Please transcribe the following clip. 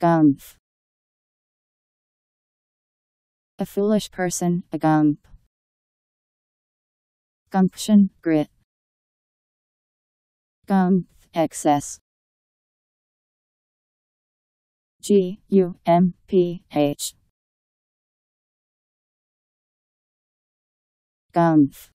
Gump. A foolish person, a gump. Gumption, grit. Gump, excess. G U M P H. Gumph.